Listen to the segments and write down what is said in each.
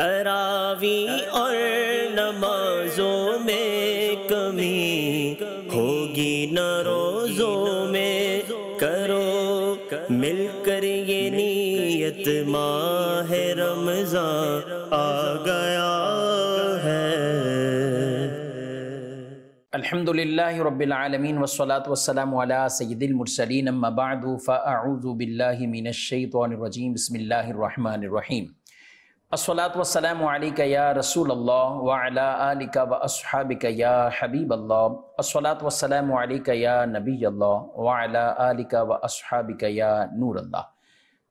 تراوی اور نمازوں میں کمی ہوگی نہ روزوں میں کرو مل کر یہ نیت ماہ رمضان آ گیا ہے۔ الحمد للہ رب العالمین والصلاة والسلام علی سید المرسلین، اما بعد، فاعوذ باللہ من الشیطان الرجیم، بسم اللہ الرحمن الرحیم۔ الصلاة والسلام علیکہ یا رسول اللہ وعلا آلکہ و اصحابکہ یا حبیب اللہ الصلاة والسلام علیکہ یا نبی اللہ وعلا آلکہ و اصحابکہ یا نور اللہ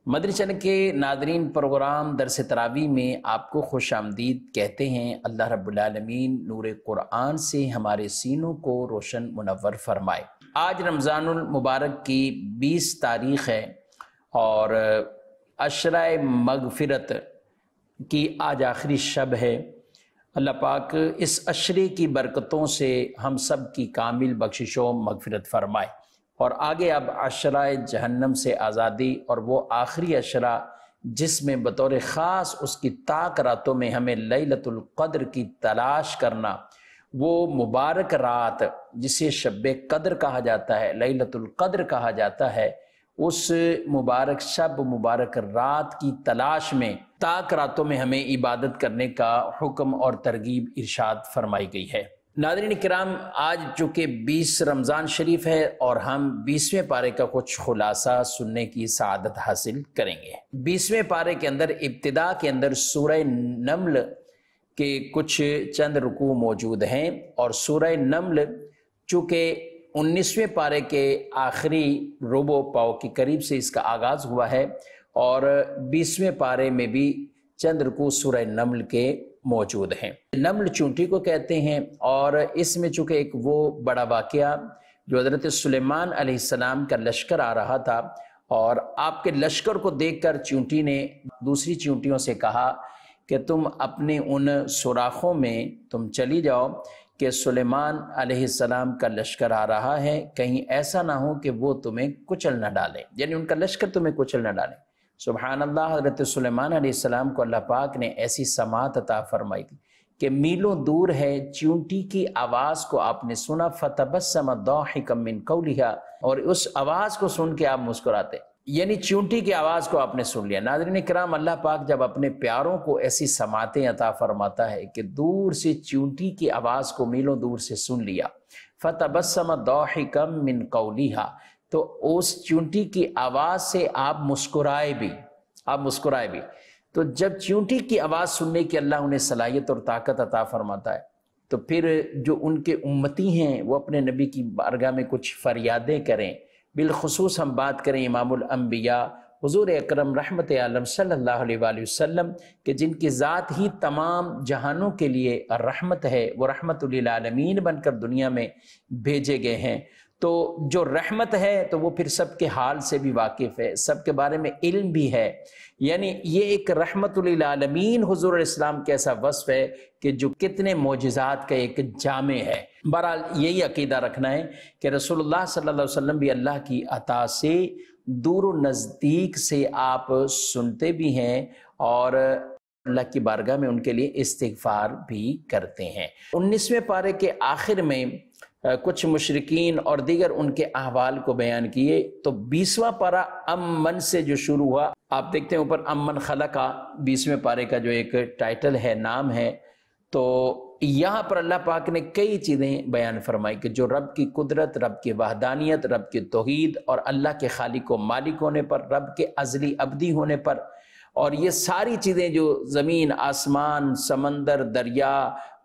مدری کے ناظرین پروگرام درس تراوی میں آپ کو خوش آمدید کہتے ہیں، اللہ رب العالمین نور قرآن سے ہمارے سینوں کو روشن منور فرمائے۔ آج رمضان المبارک کی بیس تاریخ ہے اور عشرہ مغفرت کی آج آخری شب ہے۔ اللہ پاک اس عشرے کی برکتوں سے ہم سب کی کامل بخشش و مغفرت فرمائے۔ اور آگے اب عشرہ جہنم سے آزادی اور وہ آخری عشرہ جس میں بطور خاص اس کی طاق راتوں میں ہمیں لیلت القدر کی تلاش کرنا، وہ مبارک رات جسے شب قدر کہا جاتا ہے لیلت القدر کہا جاتا ہے، اس مبارک شب، مبارک رات کی تلاش میں طاق راتوں میں ہمیں عبادت کرنے کا حکم اور ترغیب ارشاد فرمائی گئی ہے۔ ناظرین کرام، آج چونکہ بیس رمضان شریف ہے اور ہم بیسویں پارے کا کچھ خلاصہ سننے کی سعادت حاصل کریں گے۔ بیسویں پارے کے اندر، ابتدا کے اندر سورہ نمل کے کچھ چند رکوع موجود ہیں اور سورہ نمل چونکہ انیسویں پارے کے آخری روبو پاؤ کے قریب سے اس کا آغاز ہوا ہے اور بیسویں پارے میں بھی چند رکوع سورہ نمل کے موجود ہیں۔ نمل چونٹی کو کہتے ہیں اور اس میں چونکہ ایک وہ بڑا واقعہ جو حضرت سلیمان علیہ السلام کا لشکر آ رہا تھا اور آپ کے لشکر کو دیکھ کر چونٹی نے دوسری چونٹیوں سے کہا کہ تم اپنے ان سوراخوں میں تم چلی جاؤ کہ سلیمان علیہ السلام کا لشکر آ رہا ہے۔ کہیں ایسا نہ ہو کہ وہ تمہیں کچل نہ ڈالے۔ یعنی ان کا لشکر تمہیں کچل نہ ڈالے۔ سبحان اللہ حضرت سلیمان علیہ السلام کو اللہ پاک نے ایسی سماعت عطا فرمائی تھی کہ میلوں دور ہے، چونٹی کی آواز کو آپ نے سنا، فتبسم ضاحکا من قولها اور اس آواز کو سن کے آپ مسکراتے۔ یعنی چونٹی کی آواز کو آپ نے سن لیا۔ ناظرین کرام، اللہ پاک جب اپنے پیاروں کو ایسی سماعتیں عطا فرماتا ہے کہ دور سے چونٹی کی آواز کو میلوں دور سے سن لیا، فتبسم ضاحکا من قولها تو اس چونٹی کی آواز سے آپ مسکرائے بھی، آپ مسکرائے بھی۔ تو جب چونٹی کی آواز سننے کی اللہ انہیں صلاحیت اور طاقت عطا فرماتا ہے، تو پھر جو ان کے امتی ہیں، وہ اپنے نبی کی بارگاہ میں کچھ فریادیں کریں۔ بالخصوص ہم بات کریں امام الانبیاء، حضور اکرم رحمت عالم صلی اللہ علیہ وآلہ وسلم، کہ جن کی ذات ہی تمام جہانوں کے لیے رحمت ہے، وہ رحمت للعالمین بن کر دنیا میں بھیجے گئے ہیں۔ تو جو رحمت ہے تو وہ پھر سب کے حال سے بھی واقف ہے، سب کے بارے میں علم بھی ہے۔ یعنی یہ ایک رحمت للعالمین حضور اسلام کا ایسا وصف ہے کہ جو کتنے معجزات کا ایک جامع ہے۔ بہرحال یہی عقیدہ رکھنا ہے کہ رسول اللہ صلی اللہ علیہ وسلم بھی اللہ کی عطا سے دور و نزدیک سے آپ سنتے بھی ہیں اور اللہ کی بارگاہ میں ان کے لیے استغفار بھی کرتے ہیں۔ انیسویں پارے کے آخر میں کچھ مشرقین اور دیگر ان کے احوال کو بیان کیے۔ تو بیسواں پارہ امن سے جو شروع ہوا، آپ دیکھتے ہیں اوپر امن خلقہ، بیسویں پارے کا جو ایک ٹائٹل ہے، نام ہے۔ تو یہاں پر اللہ پاک نے کئی چیزیں بیان فرمائی کہ جو رب کی قدرت، رب کی وحدانیت، رب کی توحید اور اللہ کے خالق و مالک ہونے پر، رب کے ازلی ابدی ہونے پر اور یہ ساری چیزیں جو زمین، آسمان، سمندر، دریا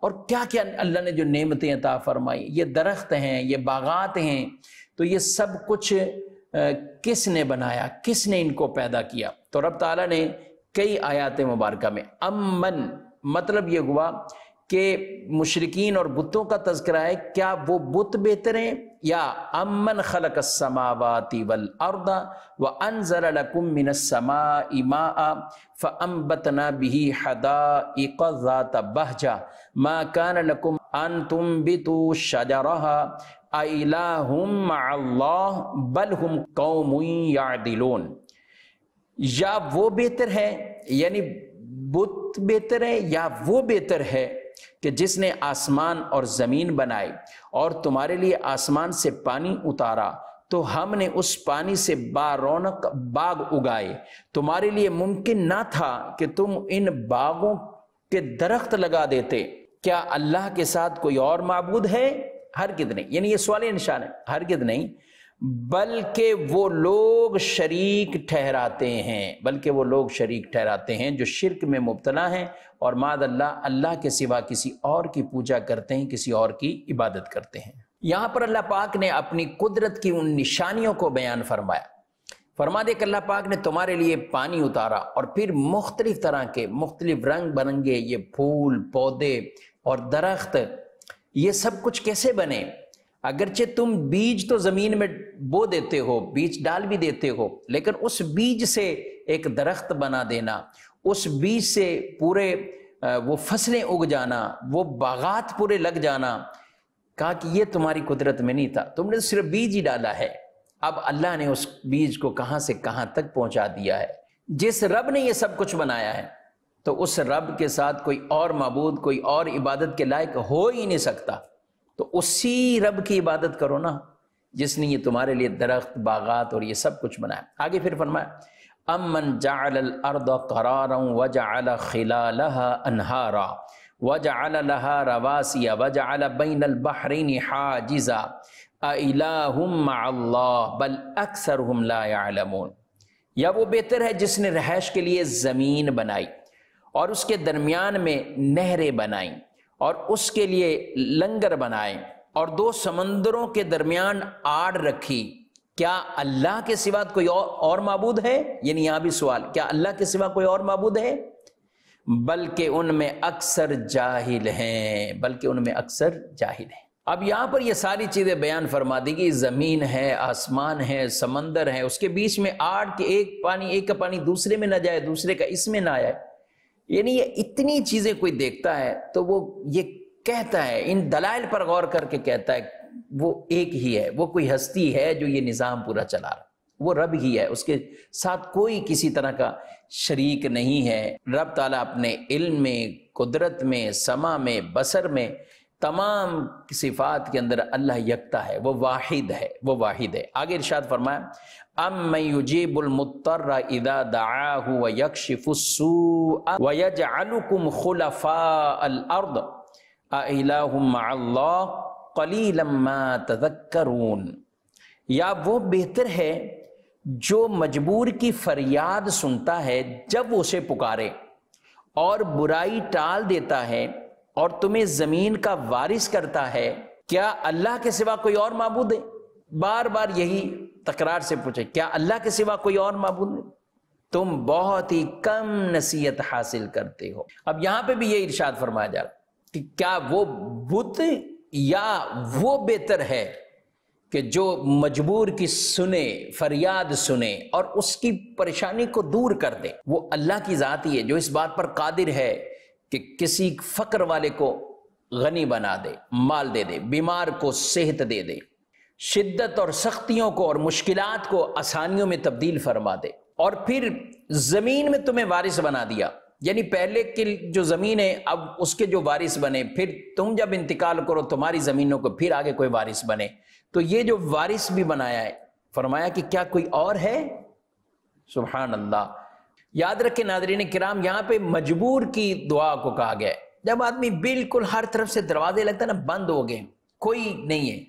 اور کیا کیا اللہ نے جو نعمتیں عطا فرمائی، یہ درخت ہیں، یہ باغات ہیں، تو یہ سب کچھ کس نے بنایا، کس نے ان کو پیدا کیا؟ تو رب تعالیٰ نے کئی آیات مبارکہ میں، امن مطلب یہ ہوا کہ مشرقین اور بتوں کا تذکرہ ہے، کیا وہ بت بہتر ہیں؟ یا امن خلق السماوات والارض وانزل لكم من السماء ماء فانبتنا به حدائق ذات بهجه ما كان لكم ان تنبتوا شجرها اإله مع الله بل هم قوم يعدلون یا وہ بہتر ہے؟ یعنی بت بہتر ہے یا وہ بہتر ہے؟ کہ جس نے آسمان اور زمین بنائی اور تمہارے لیے آسمان سے پانی اتارا، تو ہم نے اس پانی سے با رونق باغ اگائے۔ تمہارے لیے ممکن نہ تھا کہ تم ان باغوں کے درخت لگا دیتے۔ کیا اللہ کے ساتھ کوئی اور معبود ہے؟ ہر نہیں۔ یعنی یہ سوال نشان ہے۔ ہر نہیں۔ بلکہ وہ لوگ شریک ٹھہراتے ہیں۔ بلکہ وہ لوگ شریک ٹھہراتے ہیں جو شرک میں مبتلا ہیں اور ماد اللہ اللہ کے سوا کسی اور کی پوجا کرتے ہیں، کسی اور کی عبادت کرتے ہیں۔ یہاں پر اللہ پاک نے اپنی قدرت کی ان نشانیوں کو بیان فرمایا۔ فرما دے کہ اللہ پاک نے تمہارے لیے پانی اتارا اور پھر مختلف طرح کے مختلف رنگ برنگے، یہ پھول، پودے اور درخت، یہ سب کچھ کیسے بنے؟ اگرچہ تم بیج تو زمین میں بو دیتے ہو، بیج ڈال بھی دیتے ہو، لیکن اس بیج سے ایک درخت بنا دینا اس بیج سے پورے وہ فصلیں اگ جانا، وہ باغات پورے لگ جانا، کہا کہ یہ تمہاری قدرت میں نہیں تھا۔ تم نے صرف بیج ہی ڈالا ہے۔ اب اللہ نے اس بیج کو کہاں سے کہاں تک پہنچا دیا ہے۔ جس رب نے یہ سب کچھ بنایا ہے، تو اس رب کے ساتھ کوئی اور معبود، کوئی اور عبادت کے لائق ہو ہی نہیں سکتا۔ تو اسی رب کی عبادت کرو نا، جس نے یہ تمہارے لیے درخت، باغات اور یہ سب کچھ بنایا۔ آگے پھر فرمایا امن جعل الارض قرارا وجعل خلالها انہارا، وجعل لها رواسي، وجعل بين البحرين حاجزا۔ اِلَهُمْ مع اللہ، بل اکثرهم لا يعلمون یا وہ بہتر ہے جس نے رہائش کے لیے زمین بنائی اور اس کے درمیان میں نہریں بنائیں اور اس کے لیے لنگر بنائیں اور دو سمندروں کے درمیان آڑ رکھی۔ کیا اللہ کے سوا کوئی اور معبود ہے؟ یعنی یہاں بھی سوال، کیا اللہ کے سوا کوئی اور معبود ہے؟ بلکہ ان میں اکثر جاہل ہیں، بلکہ ان میں اکثر جاہل ہیں۔ اب یہاں پر یہ ساری چیزیں بیان فرما دی کہ زمین ہے، آسمان ہے، سمندر ہے، اس کے بیچ میں آڑ کے ایک پانی، ایک کا پانی دوسرے میں نہ جائے، دوسرے کا اس میں نہ آئے۔ یعنی یہ اتنی چیزیں کوئی دیکھتا ہے تو وہ یہ کہتا ہے، ان دلائل پر غور کر کے کہتا ہے۔ وہ ایک ہی ہے، وہ کوئی ہستی ہے جو یہ نظام پورا چلا رہا۔ وہ رب ہی ہے، اس کے ساتھ کوئی کسی طرح کا شریک نہیں ہے۔ رب تعالیٰ اپنے علم میں، قدرت میں سما میں بسر میں تمام صفات کے اندر اللہ یکتا ہے، وہ واحد ہے، وہ واحد ہے۔ آگے ارشاد فرمایا، ام من یجیب المضطر اذا دعاه ويكشف السوء ويجعلكم خلفاء الارض اله مع الله قليلا ما تذكرون یا وہ بہتر ہے جو مجبور کی فریاد سنتا ہے جب اسے پکارے اور برائی ٹال دیتا ہے اور تمہیں زمین کا وارث کرتا ہے۔ کیا اللہ کے سوا کوئی اور معبود ہے؟ بار بار یہی تکرار سے پوچھے، کیا اللہ کے سوا کوئی اور معبود نہیں تم بہت ہی کم نصیحت حاصل کرتے ہو۔ اب یہاں پہ بھی یہ ارشاد فرمایا جا رہا کہ کیا وہ بت یا وہ بہتر ہے کہ جو مجبور کی سنے، فریاد سنے اور اس کی پریشانی کو دور کر دے۔ وہ اللہ کی ذات ہی ہے جو اس بات پر قادر ہے کہ کسی فقر والے کو غنی بنا دے، مال دے دے، بیمار کو صحت دے دے۔ شدت اور سختیوں کو اور مشکلات کو آسانیوں میں تبدیل فرما دے۔ اور پھر زمین میں تمہیں وارث بنا دیا۔ یعنی پہلے کی جو زمین ہے، اب اس کے جو وارث بنے، پھر تم جب انتقال کرو، تمہاری زمینوں کو پھر آگے کوئی وارث بنے۔ تو یہ جو وارث بھی بنایا ہے، فرمایا کہ کیا کوئی اور ہے؟ سبحان اللہ۔ یاد رکھے ناظرین کرام، یہاں پہ مجبور کی دعا کو کہا گیا ہے۔ جب آدمی بالکل ہر طرف سے دروازے لگتا ہے نا، بند ہو گئے، کوئی نہیں ہے۔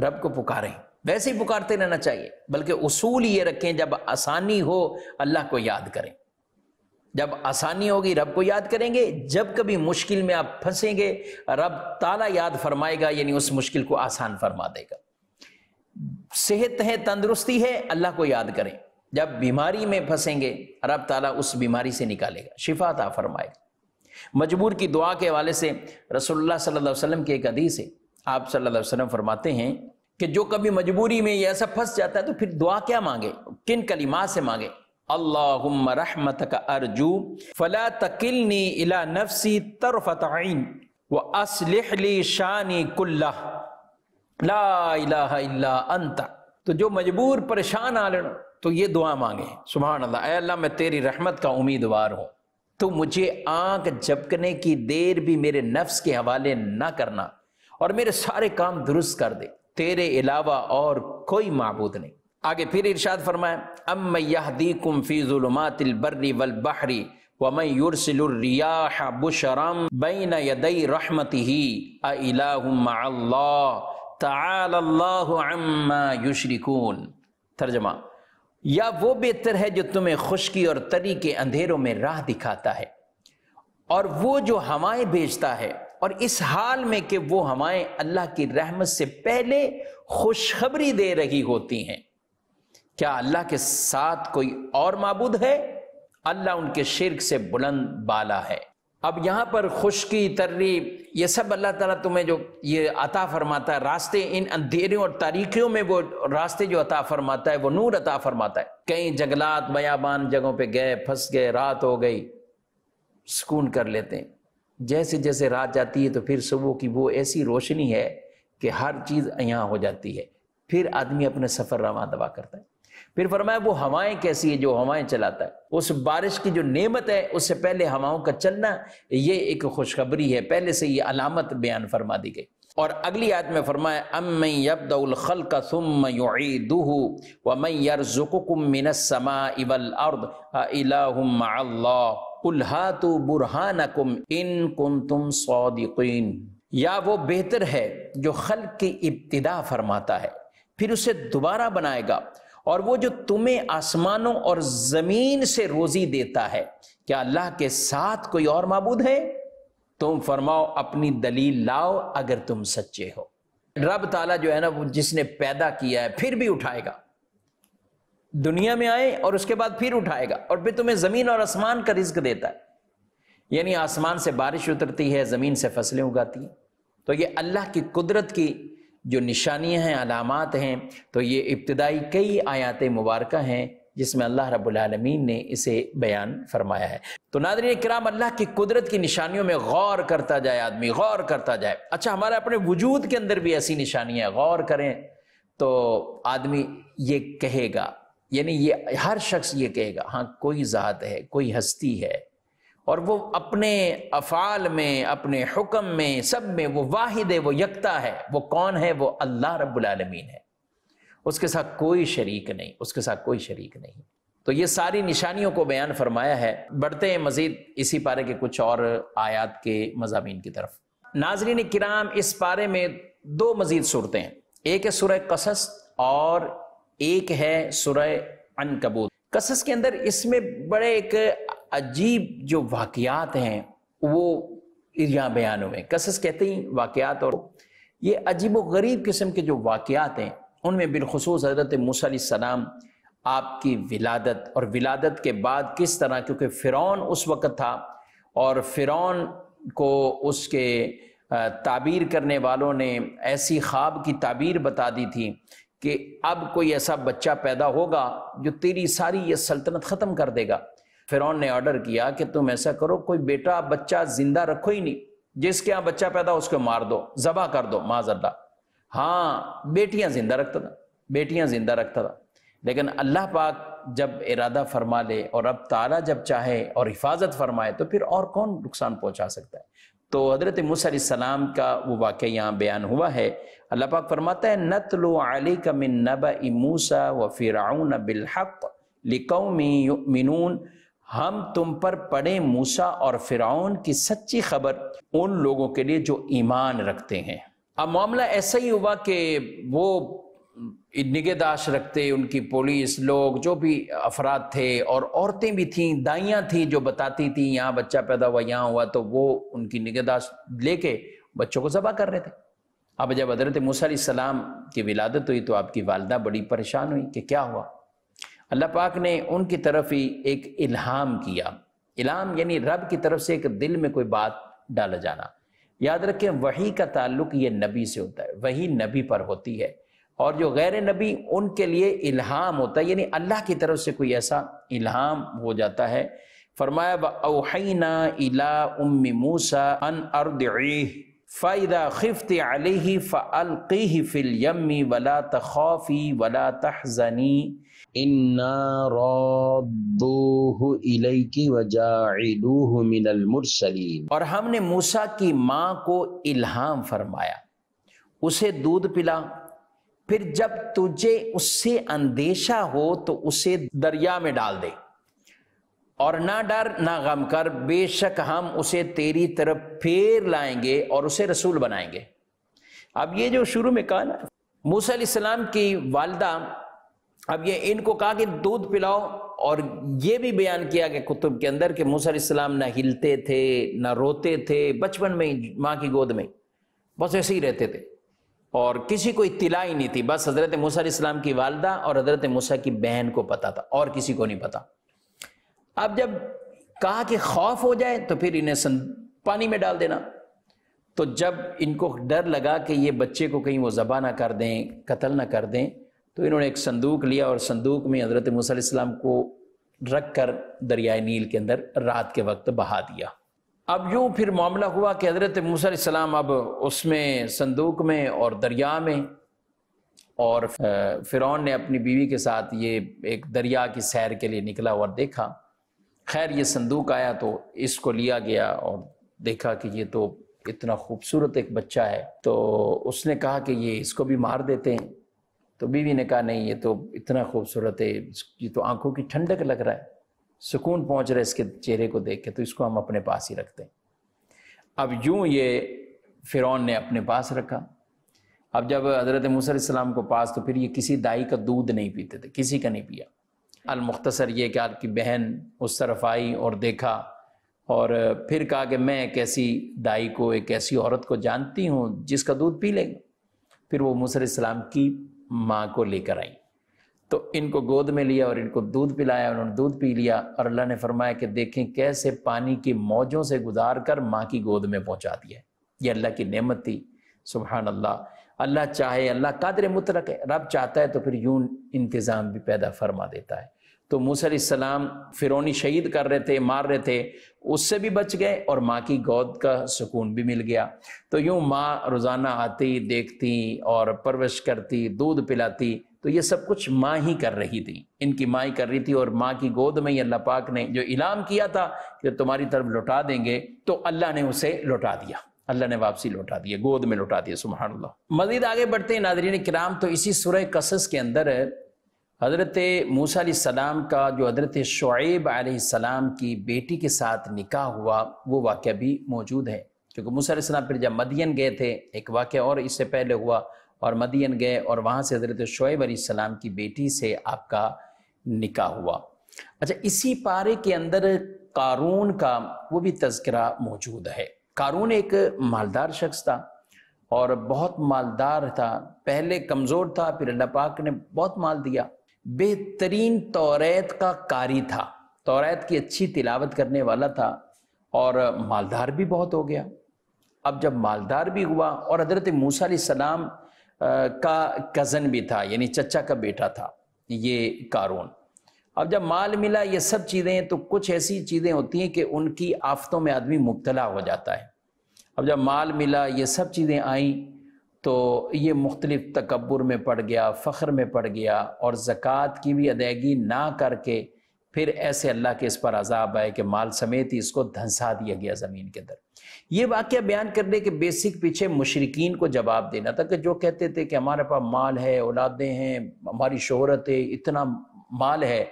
رب کو پکاریں ویسے ہی پکارتے رہنا چاہیے، بلکہ اصول یہ رکھیں، جب آسانی ہو، اللہ کو یاد کریں۔ جب آسانی ہوگی رب کو یاد کریں گے، جب کبھی مشکل میں آپ پھنسیں گے، رب تالا یاد فرمائے گا یعنی اس مشکل کو آسان فرما دے گا۔ صحت ہے، تندرستی ہے، اللہ کو یاد کریں۔ جب بیماری میں پھنسیں گے، رب تعالیٰ اس بیماری سے نکالے گا۔ شفا تا فرمائے گا۔ مجبور کی دعا کے حوالے سے رسول اللہ صلی اللہ علیہ وسلم کی ایک حدیث ہے۔ آپ صلی اللہ علیہ وسلم فرماتے ہیں کہ جو کبھی مجبوری میں یہ ایسا پھنس جاتا ہے تو پھر دعا کیا مانگے؟ کن کلمات سے مانگے؟ اللہم رحمتک ارجو فلا تکلنی الى نفسی طرفت عین واصلح لی شانی کلہ لا الہ الا انت تو جو مجبور پریشان آ لینا تو یہ دعا مانگے سبحان اللہ اے اللہ میں تیری رحمت کا امیدوار ہوں تو مجھے آنکھ جھپکنے کی دیر بھی میرے نفس کے حوالے نہ کرنا اور میرے سارے کام درست کر دے تیرے علاوہ اور کوئی معبود نہیں آگے پھر ارشاد فرمائے، ام یہدیکم فی ظلمات البر والبحر ومن یرسل الریاح بشرا بین یدی رحمته االہ مع اللہ، تعالی اللہ عما یشرکون۔ ترجمہ، یا وہ بہتر ہے جو تمہیں خشکی اور تری کے اندھیروں میں راہ دکھاتا ہے، اور وہ جو ہوائیں بھیجتا ہے، اور اس حال میں کہ وہ ہوائیں اللہ کی رحمت سے پہلے خوشخبری دے رہی ہوتی ہیں۔ کیا اللہ کے ساتھ کوئی اور معبود ہے؟ اللہ ان کے شرک سے بلند بالا ہے۔ اب یہاں پر خشکی تری یہ سب اللہ تعالیٰ تمہیں جو یہ عطا فرماتا ہے، راستے ان اندھیروں اور تاریخیوں میں وہ راستے جو عطا فرماتا ہے، وہ نور عطا فرماتا ہے۔ کئی جنگلات بیابان جگہوں پہ گئے، پھنس گئے، رات ہو گئی، سکون کر لیتے ہیں۔ جیسے جیسے رات جاتی ہے تو پھر صبح کی وہ ایسی روشنی ہے کہ ہر چیز یہاں ہو جاتی ہے۔ پھر آدمی اپنے سفر رواں دبا کرتا ہے۔ پھر فرمایا، وہ ہوائیں کیسی ہے جو ہوائیں چلاتا ہے؟ اس بارش کی جو نعمت ہے، اس سے پہلے ہواؤں کا چلنا، یہ ایک خوشخبری ہے۔ پہلے سے یہ علامت بیان فرما دی گئی۔ اور اگلی آیت میں فرمایا، ام یبدا الخلق ثم يعيده ومن يرزقكم من السماء والارض اله مع الله قل هاتوا برهانكم ان كنتم صادقين یا وہ بہتر ہے جو خلق کی ابتدا فرماتا ہے، پھر اسے دوبارہ بنائے گا۔ اور وہ جو تمہیں آسمانوں اور زمین سے روزی دیتا ہے، کیا اللہ کے ساتھ کوئی اور معبود ہے؟ تم فرماؤ، اپنی دلیل لاؤ اگر تم سچے ہو۔ رب تعالیٰ جو ہے نا، وہ جس نے پیدا کیا ہے، پھر بھی اٹھائے گا۔ دنیا میں آئے اور اس کے بعد پھر اٹھائے گا، اور پھر تمہیں زمین اور آسمان کا رزق دیتا ہے۔ یعنی آسمان سے بارش اترتی ہے، زمین سے فصلیں اگاتی ہیں۔ تو یہ اللہ کی قدرت کی جو نشانیاں ہیں، علامات ہیں، تو یہ ابتدائی کئی آیات مبارکہ ہیں جس میں اللہ رب العالمین نے اسے بیان فرمایا ہے۔ تو ناظرین کرام، اللہ کی قدرت کی نشانیوں میں غور کرتا جائے آدمی، غور کرتا جائے۔ اچھا ہمارے اپنے وجود کے اندر بھی ایسی نشانیاں غور کریں تو آدمی یہ کہے گا یعنی یہ ہر شخص یہ کہے گا ہاں کوئی ذات ہے، کوئی ہستی ہے۔ اور وہ اپنے افعال میں، اپنے حکم میں، سب میں وہ واحد ہے، وہ یکتا ہے۔ وہ کون ہے؟ وہ اللہ رب العالمین ہے۔ اس کے ساتھ کوئی شریک نہیں، اس کے ساتھ کوئی شریک نہیں۔ تو یہ ساری نشانیوں کو بیان فرمایا ہے۔ بڑھتے ہیں مزید اسی پارے کے کچھ اور آیات کے مضامین کی طرف۔ ناظرین کرام، اس پارے میں دو مزید صورتیں ہیں۔ ایک ہے سورہ قصص اور ایک ہے سورہ عنکبوت۔ قصص کے اندر اس میں بڑے ایک عجیب جو واقعات ہیں، وہ یہاں بیان ہوئے قصص کہتے ہیں واقعات اور یہ عجیب و غریب قسم کے جو واقعات ہیں، ان میں بالخصوص حضرت موسیٰ علیہ السلام آپ کی ولادت اور ولادت کے بعد کس طرح، کیونکہ فرعون اس وقت تھا اور فرعون کو اس کے تعبیر کرنے والوں نے ایسی خواب کی تعبیر بتا دی تھی کہ اب کوئی ایسا بچہ پیدا ہوگا جو تیری ساری یہ سلطنت ختم کر دے گا۔ فرعون نے آرڈر کیا کہ تم ایسا کرو، کوئی بیٹا بچہ زندہ رکھو ہی نہیں، جس کے ہاں بچہ پیدا اس کو مار دو، ذبح کر دو معذ اللہ ہاں بیٹیاں زندہ رکھتا تھا، بیٹیاں زندہ رکھتا تھا۔ لیکن اللہ پاک جب ارادہ فرما لے اور اب تعالیٰ جب چاہے اور حفاظت فرمائے تو پھر اور کون نقصان پہنچا سکتا ہے؟ تو حضرت موسیٰ علیہ السلام کا وہ واقعہ یہاں بیان ہوا ہے۔ اللہ پاک فرماتا ہے نتلو علیک من نبع موسیٰ و فرعون بالحق لقوم یؤمنون ہم تم پر پڑے موسیٰ اور فرعون کی سچی خبر ان لوگوں کے لیے جو ایمان رکھتے ہیں۔ اب معاملہ ایسا ہی ہوا کہ وہ نگہداشت رکھتے، ان کی پولیس لوگ جو بھی افراد تھے اور عورتیں بھی تھیں، دائیاں تھیں جو بتاتی تھیں یہاں بچہ پیدا ہوا، یہاں ہوا، تو وہ ان کی نگہداشت لے کے بچوں کو ذبح کر رہے تھے۔ اب جب حضرت موسیٰ علیہ السلام کی ولادت ہوئی تو آپ کی والدہ بڑی پریشان ہوئی کہ کیا ہوا؟ اللہ پاک نے ان کی طرف ہی ایک الہام کیا۔ الہام یعنی رب کی طرف سے ایک دل میں کوئی بات ڈالا جانا۔ یاد رکھیں وہی کا تعلق یہ نبی سے ہوتا ہے وہی نبی پر ہوتی ہے۔ اور جو غیر نبی ان کے لیے الہام ہوتا ہے یعنی اللہ کی طرف سے کوئی ایسا الہام ہو جاتا ہے۔ فرمایا اوحینا الا ام موسا ان اردعیہ فَإِذَا خِفْتِ عَلَيْهِ فَأَلْقِهِ فِي الْيَمِّ وَلَا تَخَافِي وَلَا تَحْزَنِي۔ إِنَّا رَادُّوهُ اور ہم نے موسیٰ کی ماں کو الہام فرمایا، اسے دودھ پلا، پھر جب تجھے اس سے اندیشہ ہو تو اسے دریا میں ڈال دے۔ اور نہ ڈر نہ غم کر، بے شک ہم اسے تیری طرف پھیر لائیں گے اور اسے رسول بنائیں گے۔ اب یہ جو شروع میں کہا نا، موسیٰ علیہ السلام کی والدہ اب یہ ان کو کہا کہ دودھ پلاؤ اور یہ بھی بیان کیا کہ کتب کے اندر کہ موسیٰ علیہ السلام نہ ہلتے تھے، نہ روتے تھے، بچپن میں ماں کی گود میں بس ایسے ہی رہتے تھے۔ اور کسی کو اطلاع ہی نہیں تھی، بس حضرت موسیٰ علیہ السلام کی والدہ اور حضرت موسیٰ کی بہن کو پتا تھا، اور کسی کو نہیں پتا۔ اب جب کہا کہ خوف ہو جائے تو پھر انہیں پانی میں ڈال دینا۔ تو جب ان کو ڈر لگا کہ یہ بچے کو کہیں وہ ذبح نہ کر دیں، قتل نہ کر دیں تو انہوں نے ایک صندوق لیا اور صندوق میں حضرت موسیٰ علیہ السلام کو رکھ کر دریائے نیل کے اندر رات کے وقت بہا دیا۔ اب یوں پھر معاملہ ہوا کہ حضرت موسیٰ علیہ السلام اب اس میں صندوق میں اور دریا میں اور فرعون نے اپنی بیوی کے ساتھ یہ ایک دریا کی سیر کے لیے نکلا اور دیکھا۔ خیر، یہ صندوق آیا تو اس کو لیا گیا اور دیکھا کہ یہ تو اتنا خوبصورت ایک بچہ ہے۔ تو اس نے کہا کہ یہ اس کو بھی مار دیتے ہیں۔ تو بیوی نے کہا، نہیں، یہ تو اتنا خوبصورت ہے یہ تو آنکھوں کی ٹھنڈک لگ رہا ہے، سکون پہنچ رہا ہے اس کے چہرے کو دیکھ کے، تو اس کو ہم اپنے پاس ہی رکھتے ہیں. اب یوں یہ فرعون نے اپنے پاس رکھا۔ اب جب حضرت علیہ السلام کو پاس، تو پھر یہ کسی دائی کا دودھ نہیں پیتے تھے، کسی کا نہیں پیا۔ المختصر یہ کہ آپ کی بہن اس طرف آئی اور دیکھا، اور پھر کہا کہ میں ایک ایسی دائی کو، ایک ایسی عورت کو جانتی ہوں جس کا دودھ پی لیں گے پھر وہ علیہ السلام کی ماں کو لے کر آئی۔ تو ان کو گود میں لیا اور ان کو دودھ پلایا، انہوں نے دودھ پی لیا اور اللہ نے فرمایا کہ دیکھیں کیسے پانی کی موجوں سے گزار کر ماں کی گود میں پہنچا دیا۔ یہ اللہ کی نعمت تھی۔ سبحان اللہ۔ اللہ چاہے، اللہ قادر مطلق ہے۔ رب چاہتا ہے تو پھر یوں انتظام بھی پیدا فرما دیتا ہے۔ تو موسیٰ علیہ السلام فرونی شہید کر رہے تھے، مار رہے تھے، اس سے بھی بچ گئے اور ماں کی گود کا سکون بھی مل گیا۔ تو یوں ماں روزانہ آتی، دیکھتی اور پرورش کرتی، دودھ پلاتی، تو یہ سب کچھ ماں ہی کر رہی تھی۔ ان کی ماں ہی کر رہی تھی اور ماں کی گود میں ہی اللہ پاک نے جو اعلام کیا تھا کہ تمہاری طرف لوٹا دیں گے، تو اللہ نے اسے لوٹا دیا۔ اللہ نے واپسی لوٹا دیا، گود میں لوٹا دیا، سبحان اللہ۔ مزید آگے بڑھتے ہیں، ناظرین کرام، تو اسی سورہ قصص کے اندر حضرت موسیٰ علیہ السلام کا جو حضرت شعیب علیہ السلام کی بیٹی کے ساتھ نکاح ہوا، وہ واقعہ بھی موجود ہے۔ کیونکہ موسیٰ علیہ السلام پھر جب مدین گئے تھے، ایک واقعہ اور اس سے پہلے ہوا اور مدین گئے اور وہاں سے حضرت شعیب علیہ السلام کی بیٹی سے آپ کا نکاح ہوا۔ اچھا اسی پارے کے اندر قارون کا وہ بھی تذکرہ موجود ہے۔ قارون ایک مالدار شخص تھا اور بہت مالدار تھا۔ پہلے کمزور تھا، پھر اللہ پاک نے بہت مال دیا۔ بہترین توریت کا کاری تھا۔ توریت کی اچھی تلاوت کرنے والا تھا اور مالدار بھی بہت ہو گیا۔ اب جب مالدار بھی ہوا اور حضرت موسیٰ علیہ السلام کا کزن بھی تھا یعنی چچا کا بیٹا تھا، یہ کارون اب جب مال ملا یہ سب چیزیں، تو کچھ ایسی چیزیں ہوتی ہیں کہ ان کی آفتوں میں آدمی مبتلا ہو جاتا ہے۔ اب جب مال ملا، یہ سب چیزیں آئیں تو یہ مختلف تکبر میں پڑ گیا، فخر میں پڑ گیا اور زکوٰۃ کی بھی ادائیگی نہ کر کے پھر ایسے اللہ کے اس پر عذاب آئے کہ مال سمیت ہی اس کو دھنسا دیا گیا زمین کے اندر۔ یہ واقعہ بیان کرنے کے بیسک پیچھے مشرقین کو جواب دینا تھا کہ جو کہتے تھے کہ ہمارے پاس مال ہے، اولادیں ہیں، ہماری شہرت ہے، اتنا مال ہے۔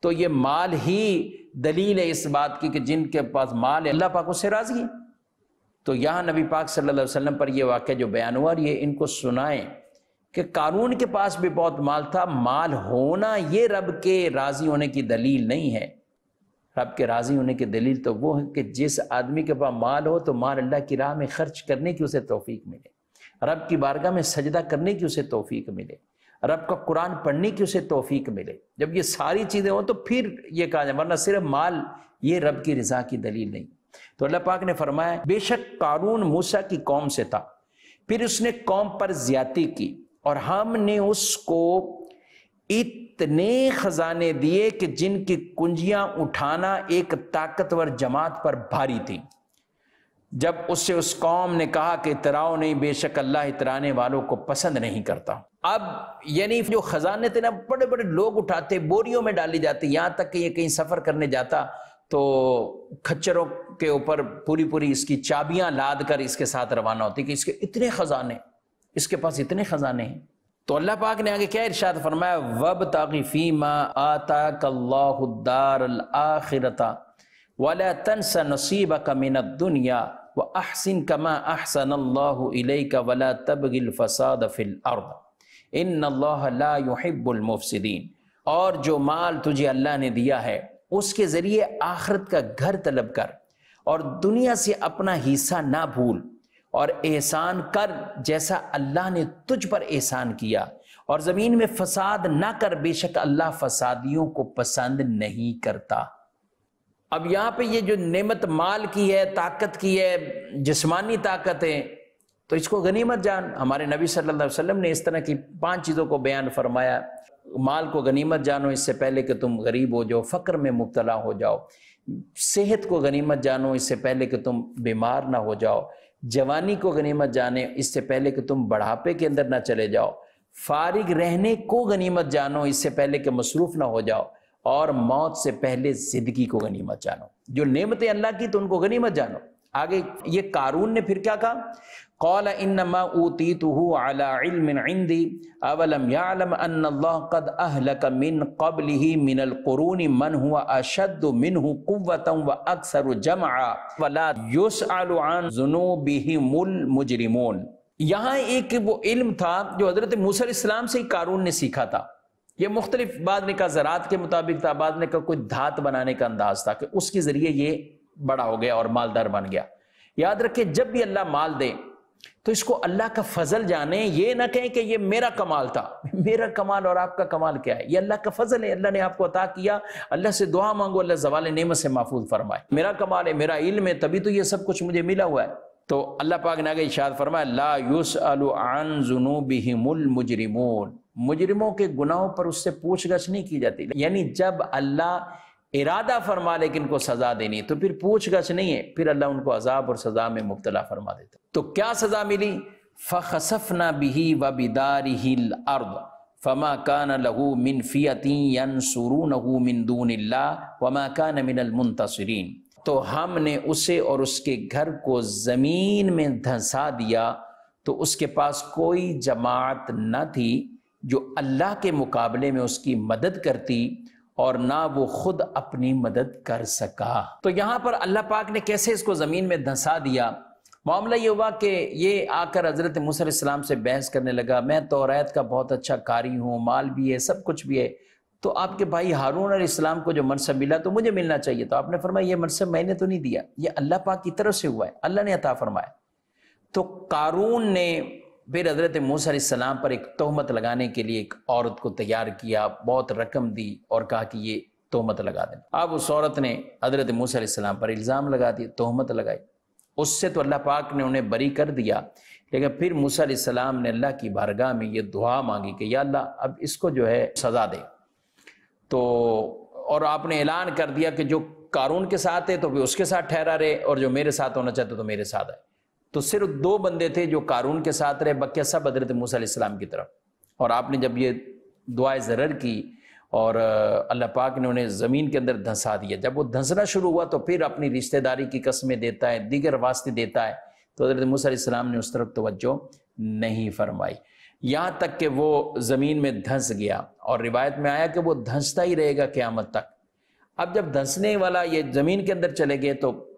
تو یہ مال ہی دلیل ہے اس بات کی کہ جن کے پاس مال ہے، اللہ پاک اس سے راضی ہے تو یہاں نبی پاک صلی اللہ علیہ وسلم پر یہ واقعہ جو بیان ہوا یہ ان کو سنائیں کہ قانون کے پاس بھی بہت مال تھا، مال ہونا یہ رب کے راضی ہونے کی دلیل نہیں ہے۔ رب کے راضی ہونے کی دلیل تو وہ ہے کہ جس آدمی کے پاس مال ہو تو مال اللہ کی راہ میں خرچ کرنے کی اسے توفیق ملے۔ رب کی بارگاہ میں سجدہ کرنے کی اسے توفیق ملے۔ رب کا قرآن پڑھنے کی اسے توفیق ملے۔ جب یہ ساری چیزیں ہوں تو پھر یہ کہا جائے، ورنہ صرف مال یہ رب کی رضا کی دلیل نہیں۔ تو اللہ پاک نے فرمایا بے شک قارون موسیٰ کی قوم سے تھا۔ پھر اس نے قوم پر زیادتی کی اور ہم نے اس کو اتنے خزانے دیے کہ جن کی کنجیاں اٹھانا ایک طاقتور جماعت پر بھاری تھی۔ جب اس سے اس قوم نے کہا کہ اتراؤ نہیں، بے شک اللہ اترانے والوں کو پسند نہیں کرتا۔ اب یعنی جو خزانے تھے نا، بڑے بڑے لوگ اٹھاتے، بوریوں میں ڈالی جاتی، یہاں تک کہ یہ کہیں سفر کرنے جاتا۔ تو کھچروں کے اوپر پوری پوری اس کی چابیاں لاد کر اس کے ساتھ روانہ ہوتی کہ اس کے اتنے خزانے، اس کے پاس اتنے خزانے ہیں۔ تو اللہ پاک نے آگے کیا ارشاد فرمایا؟ وب تاغفی ما آتا اللہ الدار الآخرتا ولا تنس نصیبک من الدنیا وَأَحْسِن كَمَا أَحْسَنَ اللَّهُ إِلَيْكَ وَلَا تَبْغِ الْفَسَادَ فِي الْأَرْضِ إِنَّ اللَّهَ لَا يُحِبُّ الْمُفْسِدِينَ۔ اور جو مال تجھے اللہ نے دیا ہے اس کے ذریعے آخرت کا گھر طلب کر اور دنیا سے اپنا حصہ نہ بھول اور احسان کر جیسا اللہ نے تجھ پر احسان کیا اور زمین میں فساد نہ کر، بے شک اللہ فسادیوں کو پسند نہیں کرتا۔ اب یہاں پہ یہ جو نعمت مال کی ہے، طاقت کی ہے، جسمانی طاقت ہے، تو اس کو غنیمت جان۔ ہمارے نبی صلی اللہ علیہ وسلم نے اس طرح کی پانچ چیزوں کو بیان فرمایا۔ مال کو غنیمت جانو، اس سے پہلے کہ تم غریب ہو جاؤ، فقر میں مبتلا ہو جاؤ۔ صحت کو غنیمت جانو، اس سے پہلے کہ تم بیمار نہ ہو جاؤ۔ جوانی کو غنیمت جانے، اس سے پہلے کہ تم بڑھاپے کے اندر نہ چلے جاؤ۔ فارغ رہنے کو غنیمت جانو، اس سے پہلے کہ مصروف نہ ہو جاؤ۔ اور موت سے پہلے زندگی کو غنیمت جانو۔ جو نعمتیں اللہ کی، تو ان کو غنیمت جانو۔ آگے یہ قارون نے پھر کیا کہا؟ قال انما اوتیته على علم عندي. اولم يعلم ان الله قد اهلك من قبله من القرون من هو اشد منه قوه واكثر جمعا. ولا يسأل عن ذنوبهم المجرمون. یہاں ایک وہ علم تھا جو حضرت موسیٰ علیہ السلام سے ہی قارون نے سیکھا تھا. یہ مختلف بعد نے کہا زراعت کے مطابق تھا، بعد نے کہا کوئی دھات بنانے کا انداز تھا کہ اس کے ذریعے یہ بڑا ہو گیا اور مالدار بن گیا. یاد رکھیں، جب بھی اللہ مال دے تو اس کو اللہ کا فضل جانے، یہ نہ کہیں کہ یہ میرا کمال تھا۔ میرا کمال اور آپ کا کمال کیا ہے؟ یہ اللہ کا فضل ہے، اللہ نے آپ کو عطا کیا۔ اللہ سے دعا مانگو، اللہ زوال نعمت سے محفوظ فرمائے۔ میرا کمال ہے، میرا علم ہے، تبھی تو یہ سب کچھ مجھے ملا ہوا ہے۔ تو اللہ پاک نے آگے اشارت فرمایا، لا يسأل عن المجرمون۔ مجرموں کے گناہوں پر اس سے پوچھ گچھ نہیں کی جاتی۔ یعنی جب اللہ ارادہ فرما لیکن کو سزا دینی تو پھر پوچھ گچھ نہیں ہے۔ پھر اللہ ان کو عذاب اور سزا میں مبتلا فرما دیتا تو کیا سزا ملی؟ فخسفنا به وبداره الارض فما كان له من فئه ينصرونه من دون الله وما كان من المنتصرين۔ تو ہم نے اسے اور اس کے گھر کو زمین میں دھنسا دیا۔ تو اس کے پاس کوئی جماعت نہ تھی جو اللہ کے مقابلے میں اس کی مدد کرتی۔ اور نہ وہ خود اپنی مدد کر سکا۔ تو یہاں پر اللہ پاک نے کیسے اس کو زمین میں دھنسا دیا؟ معاملہ یہ ہوا کہ یہ آ کر حضرت مصر علیہ السلام سے بحث کرنے لگا۔ میں تو ریت کا بہت اچھا کاری ہوں، مال بھی ہے، سب کچھ بھی ہے۔ تو آپ کے بھائی ہارون علیہ السلام کو جو منصب ملا تو مجھے ملنا چاہیے۔ تو آپ نے فرمایا یہ منصب میں نے تو نہیں دیا، یہ اللہ پاک کی طرف سے ہوا ہے، اللہ نے عطا فرمایا۔ تو قارون نے پھر حضرت موسیٰ علیہ السلام پر ایک تہمت لگانے کے لیے ایک عورت کو تیار کیا، بہت رقم دی اور کہا کہ یہ تہمت لگا دیں۔ اب اس عورت نے حضرت موسیٰ علیہ السلام پر الزام لگا دیا، تہمت لگائی۔ اس سے تو اللہ پاک نے انہیں بری کر دیا، لیکن پھر موسیٰ علیہ السلام نے اللہ کی بارگاہ میں یہ دعا مانگی کہ یا اللہ اب اس کو جو ہے سزا دے۔ تو اور آپ نے اعلان کر دیا کہ جو قارون کے ساتھ ہے تو بھی اس کے ساتھ ٹھہرا رہے اور جو میرے ساتھ ہونا چاہتے تو میرے ساتھ آئے۔ تو صرف دو بندے تھے جو قارون کے ساتھ رہے بکیا سب حضرت موسیٰ علیہ السلام کی طرف۔ اور آپ نے جب یہ دعائے ضرر کی اور اللہ پاک نے انہیں زمین کے اندر دھنسا دیا۔ جب وہ دھنسنا شروع ہوا تو پھر اپنی رشتہ داری کی قسمیں دیتا ہے، دیگر واسطے دیتا ہے۔ تو حضرت موسیٰ علیہ السلام نے اس طرف توجہ نہیں فرمائی۔ یہاں تک کہ وہ زمین میں دھنس گیا اور روایت میں آیا کہ وہ دھنستا ہی رہے گا قیامت تک۔ اب جب دھنسنے والا یہ زمین کے اندر چلے گئے تو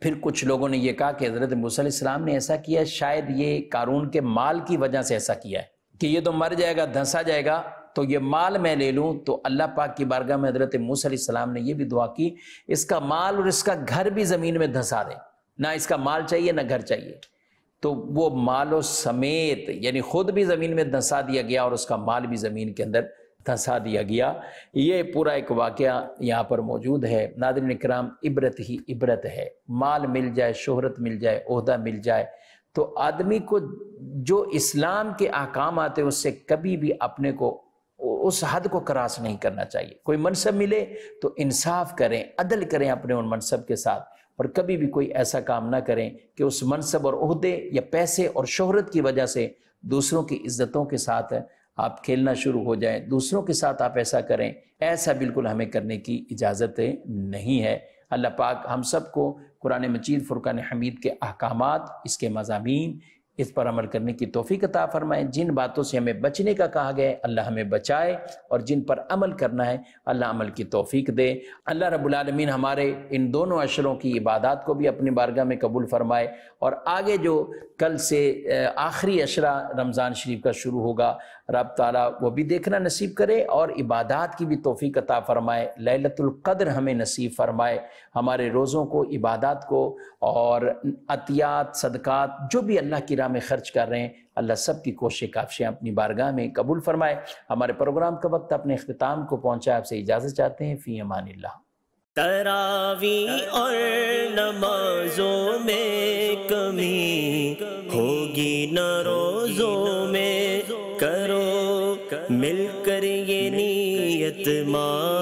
پھر کچھ لوگوں نے یہ کہا کہ حضرت موسیٰ علیہ السلام نے ایسا کیا، شاید یہ قارون کے مال کی وجہ سے ایسا کیا ہے کہ یہ تو مر جائے گا، دھنسا جائے گا، تو یہ مال میں لے لوں۔ تو اللہ پاک کی بارگاہ میں حضرت موسیٰ علیہ السلام نے یہ بھی دعا کی، اس کا مال اور اس کا گھر بھی زمین میں دھنسا دے نہ اس کا مال چاہیے، نہ گھر چاہیے۔ تو وہ مال و سمیت یعنی خود بھی زمین میں دھنسا دیا گیا اور اس کا مال بھی زمین کے اندر دھنسا دیا گیا۔ یہ پورا ایک واقعہ یہاں پر موجود ہے۔ نادرین اکرام، عبرت ہی عبرت ہے۔ مال مل جائے، شہرت مل جائے، عہدہ مل جائے۔ تو آدمی کو جو اسلام کے احکام آتے اس سے کبھی بھی اپنے کو، اس حد کو کراس نہیں کرنا چاہیے۔ کوئی منصب ملے تو انصاف کریں، عدل کریں اپنے ان منصب کے ساتھ۔ اور کبھی بھی کوئی ایسا کام نہ کریں کہ اس منصب اور عہدے یا پیسے اور شہرت کی وجہ سے دوسروں کی عزتوں کے ساتھ آپ کھیلنا شروع ہو جائیں، دوسروں کے ساتھ آپ ایسا کریں، ایسا بالکل ہمیں کرنے کی اجازت نہیں ہے۔ اللہ پاک ہم سب کو قرآن مجید، فرقان حمید کے احکامات، اس کے مضامین اس پر عمل کرنے کی توفیق عطا فرمائے۔ جن باتوں سے ہمیں بچنے کا کہا گیا ہے، اللہ ہمیں بچائے اور جن پر عمل کرنا ہے، اللہ عمل کی توفیق دے۔ اللہ رب العالمین ہمارے ان دونوں اشروں کی عبادات کو بھی اپنی بارگاہ میں قبول فرمائے۔ اور آگے جو کل سے آخری اشرہ رمضان شریف کا شروع ہوگا، رب تعالیٰ وہ بھی دیکھنا نصیب کرے اور عبادات کی بھی توفیق عطا فرمائے۔ لیلت القدر ہمیں نصیب فرمائے۔ ہمارے روزوں کو، عبادات کو اور عطیات، صدقات، جو بھی اللہ کی راہ میں خرچ کر رہے ہیں۔ اللہ سب کی کوشش کافشیں اپنی بارگاہ میں قبول فرمائے۔ ہمارے پروگرام کا وقت اپنے اختتام کو پہنچا۔ آپ سے اجازت چاہتے ہیں۔ فی امان اللہ۔ تراوی اور نمازوں میں کمی ہوگی، نہ روزوں میں کرو۔ مل کر یہ نیت ماہ رمضان